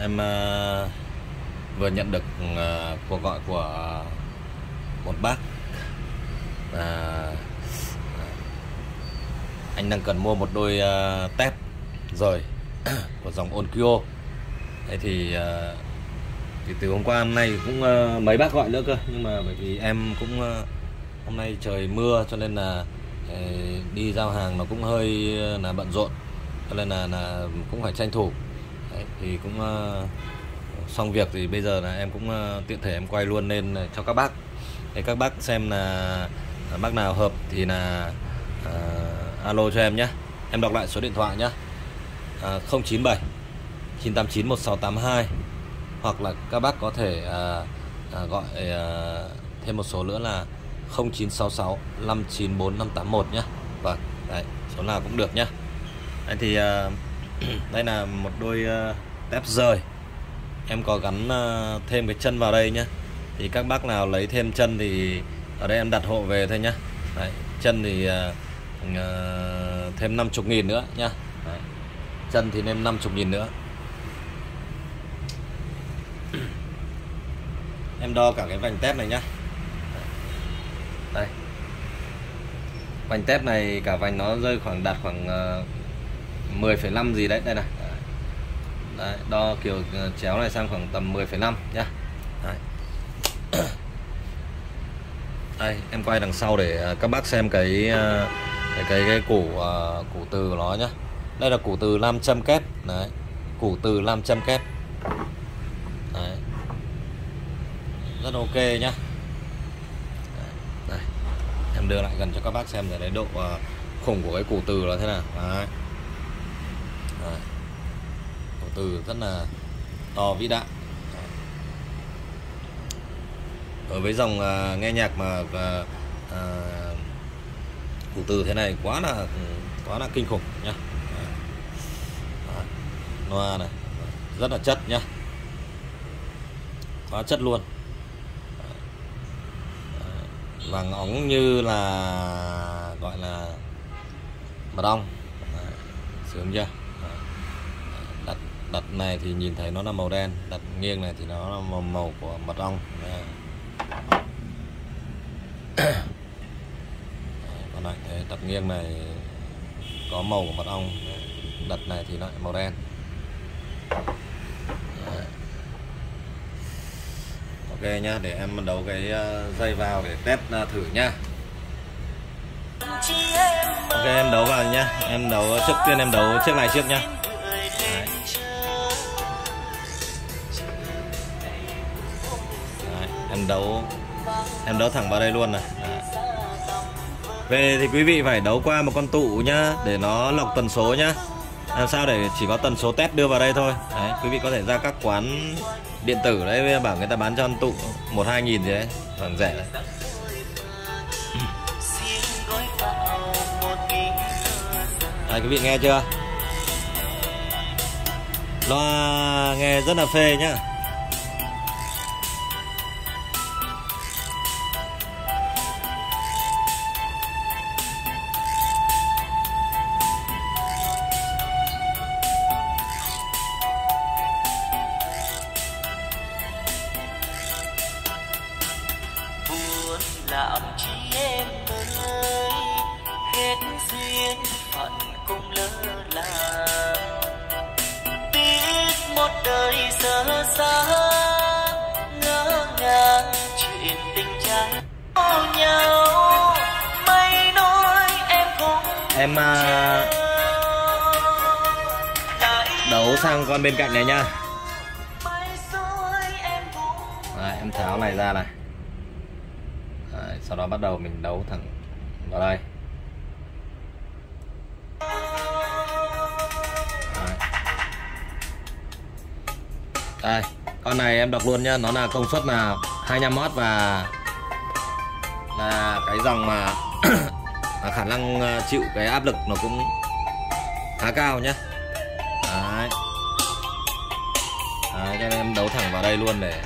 em uh, vừa nhận được uh, cuộc gọi của một bác. Uh, anh đang cần mua một đôi uh, tép rồi của dòng Onkyo. Thế thì uh, thì từ hôm qua hôm nay cũng uh, mấy bác gọi nữa cơ. Nhưng mà bởi vì em cũng uh, hôm nay trời mưa cho nên là uh, đi giao hàng nó cũng hơi uh, là bận rộn. Cho nên là, là cũng phải tranh thủ. Đấy, thì cũng uh, xong việc thì bây giờ là em cũng uh, tiện thể em quay luôn lên ờ, cho các bác. Để các bác xem là bác nào hợp thì là uh, alo cho em nhé. Em đọc lại số điện thoại nhé. Uh, 097 989 1682 hoặc là các bác có thể uh, uh, gọi uh, thêm một số nữa là 0966 594 581 nhé. Vâng, đấy, số nào cũng được nhé. Đây thì uh, đây là một đôi uh, tép rời. Em có gắn uh, thêm cái chân vào đây nhé Thì các bác nào lấy thêm chân thì ở đây em đặt hộ về thôi nhá. Đấy, Chân thì uh, uh, thêm 50 nghìn nữa nhá. Đấy. Chân thì thêm 50 nghìn nữa. Em đo cả cái vành tép này nhá. Đây Vành tép này cả vành nó rơi khoảng đạt khoảng uh, 10,5 gì đấy Đây này đấy, Đo kiểu ờ, chéo này sang khoảng tầm 10,5 nhá đấy. Đây em quay đằng sau để ờ, các bác xem cái ờ, cái cái, cái củ uh, củ từ của nó nhá đây là củ từ nam châm kép đấy củ từ nam châm kép đấy. rất ok nhá đấy. đây em đưa lại gần cho các bác xem để đấy độ uh, khủng của cái củ từ là thế nào. Đấy từ rất là to vĩ đại. Ở với dòng uh, nghe nhạc mà uh, uh, củ từ thế này quá là quá là kinh khủng nhá. Loa này rất là chất nhá. Quá chất luôn. Vàng óng như là gọi là mật ong. Sướng chưa? Đặt này thì nhìn thấy nó là màu đen đặt nghiêng này thì nó là màu màu của mật ong. Còn lại thế đặt nghiêng này có màu của mật ong. Đặt này thì lại màu đen. Ok nhá, để em đấu cái ờ, dây vào để test ờ, thử nhá. Ok, em đấu vào nhá. Em đấu trước tiên em đấu chiếc này trước nhá. Em đấu. Em đấu thẳng vào đây luôn này. À. về thì quý vị phải đấu qua một con tụ nhá để nó lọc tần số nhá. Làm sao để chỉ có tần số test đưa vào đây thôi. Đấy quý vị có thể ra các quán điện tử đấy bảo người ta bán cho tụ một hai nghìn gì đấy còn rẻ đấy Đây, quý vị nghe chưa? Loa nghe rất là phê nhá. Em à, đấu sang con bên cạnh này nha. Đấy, em tháo này ra này. Đấy, sau đó bắt đầu mình đấu thẳng vào đây. Đấy. đây con này em đọc luôn nhá nó là công suất là 25W và là cái dòng mà khả năng à, chịu cái áp lực nó cũng khá cao nhá Đấy. Đấy, cho nên em đấu thẳng vào đây luôn để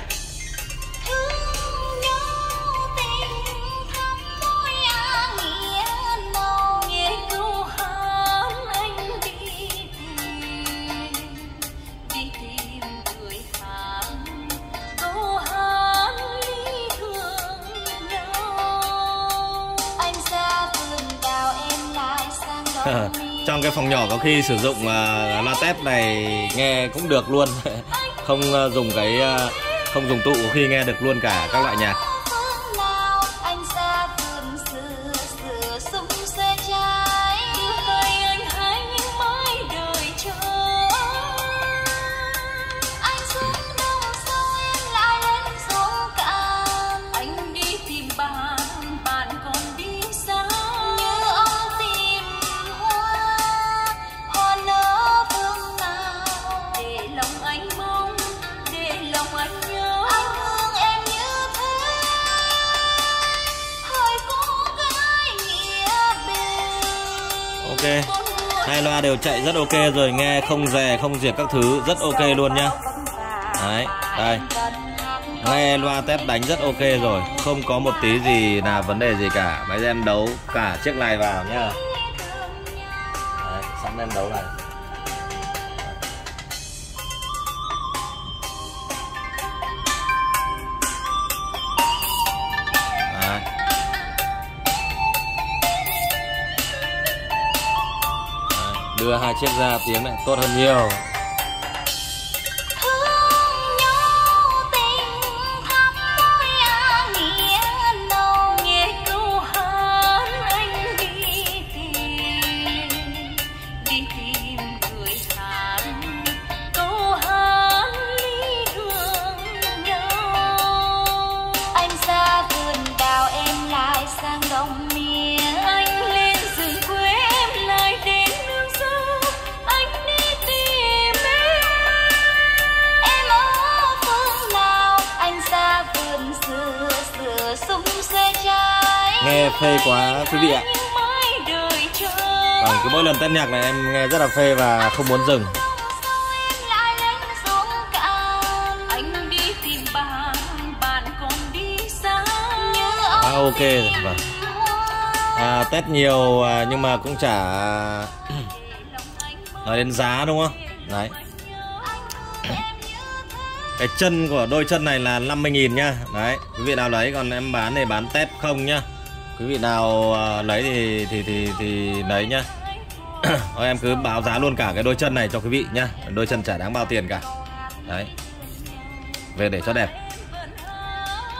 trong cái phòng nhỏ có khi sử dụng à, uh, loa tép này nghe cũng được luôn. Không uh, dùng cái uh, không dùng tụ có khi nghe được luôn cả các loại nhạc. Đều chạy rất ok rồi nghe không rè không diệt các thứ rất ok luôn nhá. Đấy đây. Nghe loa tép đánh rất ok rồi không có một tí gì là vấn đề gì cả. Máy em đấu cả chiếc này vào nhá. Đấy, sẵn em đấu này. Đưa hai chiếc ra tiếng lại tốt hơn nhiều. Nghe phê quá quý vị ạ. Vâng, cứ mỗi lần test nhạc này em nghe rất là phê và không muốn dừng. À, ok vâng. À, test nhiều à, nhưng mà cũng chả nói đến giá đúng không? Đấy. Cái chân của đôi chân này là 50.000 nhá đấy quý vị nào lấy còn em bán thì bán test không nhá quý vị nào à, lấy thì thì thì thì lấy nhá. Thôi em cứ báo giá luôn cả cái đôi chân này cho quý vị nhá. Đôi chân chả đáng bao tiền cả. Đấy. Về để cho đẹp.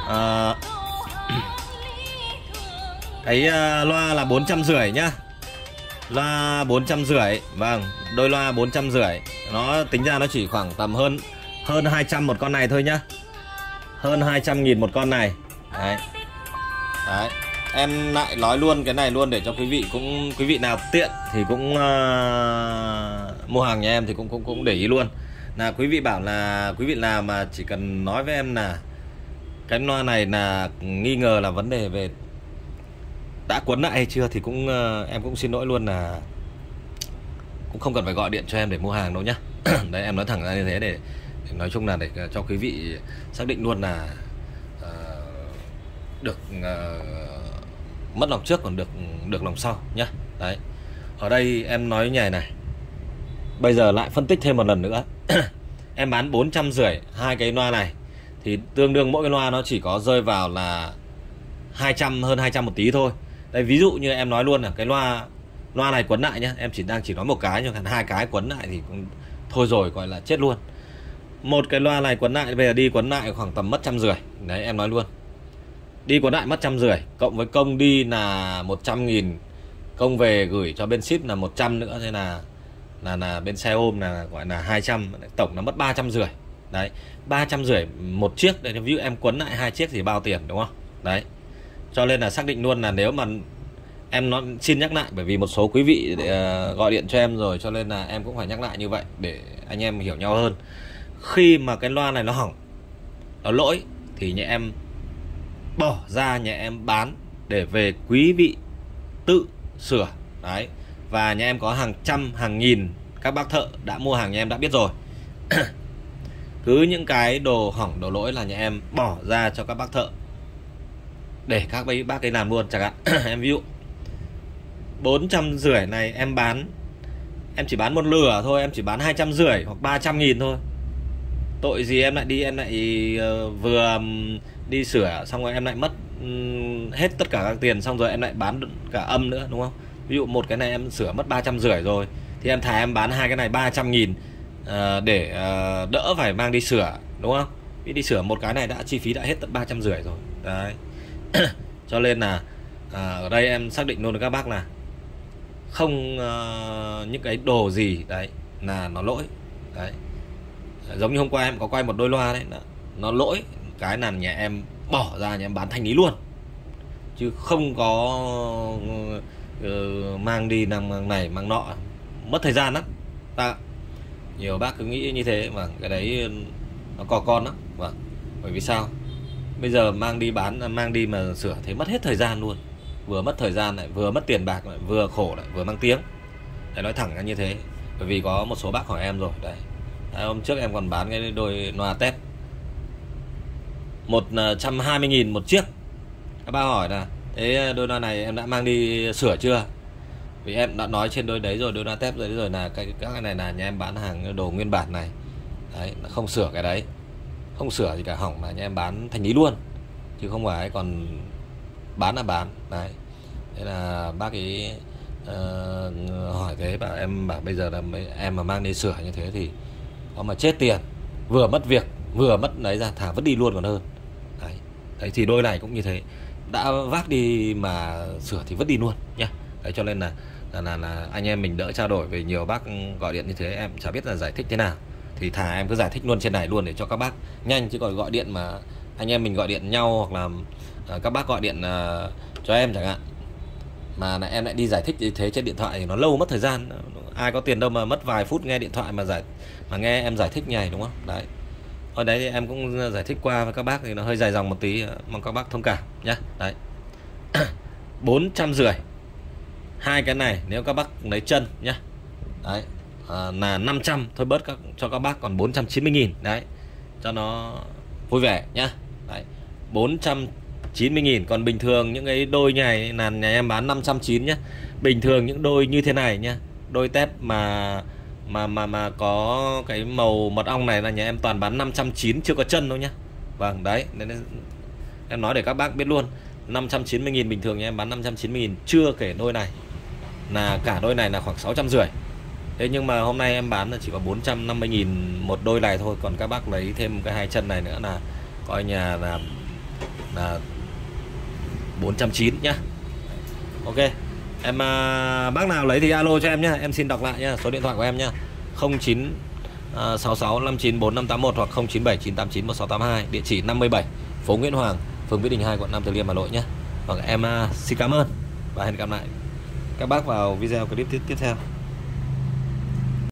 À, cái uh, loa là bốn trăm rưỡi nhá. Loa bốn trăm rưỡi vâng đôi loa bốn trăm rưỡi. Nó tính ra nó chỉ khoảng tầm hơn hơn 200 một con này thôi nhá. Hơn 200 nghìn một con này. Đấy. Đấy em lại nói luôn cái này luôn để cho quý vị cũng quý vị nào tiện thì cũng uh, mua hàng nhà em thì cũng cũng cũng để ý luôn. Là quý vị bảo là quý vị nào mà chỉ cần nói với em là cái loa này là nghi ngờ là vấn đề về đã cuốn lại hay chưa thì cũng uh, em cũng xin lỗi luôn là cũng không cần phải gọi điện cho em để mua hàng đâu nhá. Đấy em nói thẳng ra như thế để, để nói chung là để cho quý vị xác định luôn là uh, được uh, mất lòng trước còn được được lòng sau nhá. Đấy. Ở đây em nói nhảy này bây giờ lại phân tích thêm một lần nữa. Em bán bốn trăm rưỡi hai cái loa này, thì tương đương mỗi cái loa nó chỉ có rơi vào là 200 hơn 200 một tí thôi. Đây, ví dụ như em nói luôn là cái loa loa này quấn lại nhá. Em chỉ đang chỉ nói một cái, nhưng hai cái quấn lại thì cũng thôi rồi, gọi là chết luôn. Một cái loa này quấn lại, bây giờ đi quấn lại khoảng tầm mất trăm rưỡi. Đấy, em nói luôn đi quấn lại mất trăm rưỡi cộng với công đi là 100 nghìn công về gửi cho bên ship là 100 nữa thế là là là bên xe ôm là gọi là 200 tổng nó mất ba trăm rưỡi. Đấy ba trăm rưỡi một chiếc để ví dụ em quấn lại hai chiếc thì bao tiền đúng không? Đấy cho nên là xác định luôn là nếu mà em nó xin nhắc lại bởi vì một số quý vị để, uh, gọi điện cho em rồi cho nên là em cũng phải nhắc lại như vậy để anh em hiểu nhau hơn. Khi mà cái loa này nó hỏng nó lỗi thì nhà em bỏ ra nhà em bán để về quý vị tự sửa. Đấy. Và nhà em có hàng trăm hàng nghìn các bác thợ đã mua hàng nhà em đã biết rồi. Cứ những cái đồ hỏng đồ lỗi là nhà em bỏ ra cho các bác thợ để các bác ấy làm luôn chẳng hạn. Em ví dụ bốn trăm rưỡi này em bán em chỉ bán một lửa thôi em chỉ bán hai trăm rưỡi hoặc ba trăm nghìn thôi. Tội gì em lại đi em lại uh, vừa đi sửa xong rồi em lại mất hết tất cả các tiền xong rồi em lại bán cả âm nữa đúng không? Ví dụ một cái này em sửa mất ba trăm rưỡi rồi thì em thà em bán hai cái này 300 nghìn à, để à, đỡ phải mang đi sửa đúng không? Vì đi sửa một cái này đã chi phí đã hết tận ba trăm rưỡi rồi. Đấy. Cho nên là à, ở đây em xác định luôn với các bác là không những cái đồ gì đấy là nó lỗi. Đấy. Giống như hôm qua em có quay một đôi loa đấy nó lỗi cái là nhà em bỏ ra nhà em bán thanh lý luôn. Chứ không có uh, mang đi mang này mang nọ. Mất thời gian lắm. Ta nhiều bác cứ nghĩ như thế mà cái đấy nó có con lắm. Vâng bởi vì sao? Bây giờ mang đi bán mang đi mà sửa thế mất hết thời gian luôn. Vừa mất thời gian lại vừa mất tiền bạc lại vừa khổ lại vừa mang tiếng. Để nói thẳng ra như thế. Bởi vì có một số bác hỏi em rồi đấy, đấy hôm trước em còn bán cái đôi loa tép một à, trăm hai mươi nghìn một chiếc. Các bác hỏi là thế đôi loa này em đã mang đi sửa chưa? Vì em đã nói trên đôi đấy rồi đôi loa tép rồi rồi là cái các cái này là nhà em bán hàng đồ nguyên bản này. Đấy không sửa cái đấy. Không sửa gì cả hỏng mà nhà em bán thành lý luôn chứ không phải còn bán là bán. Đấy. Thế là bác ấy uh, ờ, hỏi thế bảo em bảo bây giờ là mấy em mà mang đi sửa như thế thì có mà chết tiền vừa mất việc vừa mất đấy ra thả vứt đi luôn còn hơn đấy. thì đôi này cũng như thế. Đã vác đi mà sửa thì vứt đi luôn nhá. Đấy cho nên là là, là là anh em mình đỡ trao đổi về nhiều bác gọi điện như thế em chả biết là giải thích thế nào. Thì thà em cứ giải thích luôn trên này luôn để cho các bác nhanh chứ còn gọi điện mà anh em mình gọi điện nhau hoặc là à, các bác gọi điện uh, cho em chẳng hạn. Mà lại em lại đi giải thích như thế trên điện thoại thì nó lâu mất thời gian. Ai có tiền đâu mà mất vài phút nghe điện thoại mà giải mà nghe em giải thích như này đúng không? Đấy ở đấy thì em cũng giải thích qua với các bác thì nó hơi dài dòng một tí mong các bác thông cảm nhé đấy. Bốn trăm rưỡi. Hai cái này nếu các bác lấy chân nhé đấy. À, là 500 thôi bớt các cho các bác còn 490 nghìn. Đấy. Cho nó vui vẻ nhá. Đấy. 490 nghìn. Còn bình thường những cái đôi này là nhà em bán 590 nhá. Bình thường những đôi như thế này nhá. Đôi tép mà mà mà mà có cái màu mật ong này là nhà em toàn bán 590 chưa có chân đâu nhá. Vâng đấy, nên em nói để các bác biết luôn. 590 000 bình thường nhà em bán 590 000 chưa kể đôi này. Là cả đôi này là khoảng 650 Thế nhưng mà hôm nay em bán là chỉ có 450 000 một đôi này thôi. Còn các bác lấy thêm cái hai chân này nữa là Coi nhà là là 490 nhá. Ok. Em à, bác nào lấy thì alo cho em nhé Em xin đọc lại nhé Số điện thoại của em nhé 09 à, 66 59 4581 hoặc 097 989 1682 Địa chỉ 57 phố Nguyễn Hoàng Phường Mỹ Đình 2 quận Nam Từ Liêm Hà Nội nhé hoặc vâng, em à, xin cảm ơn Và hẹn gặp lại các bác vào video clip tiếp theo.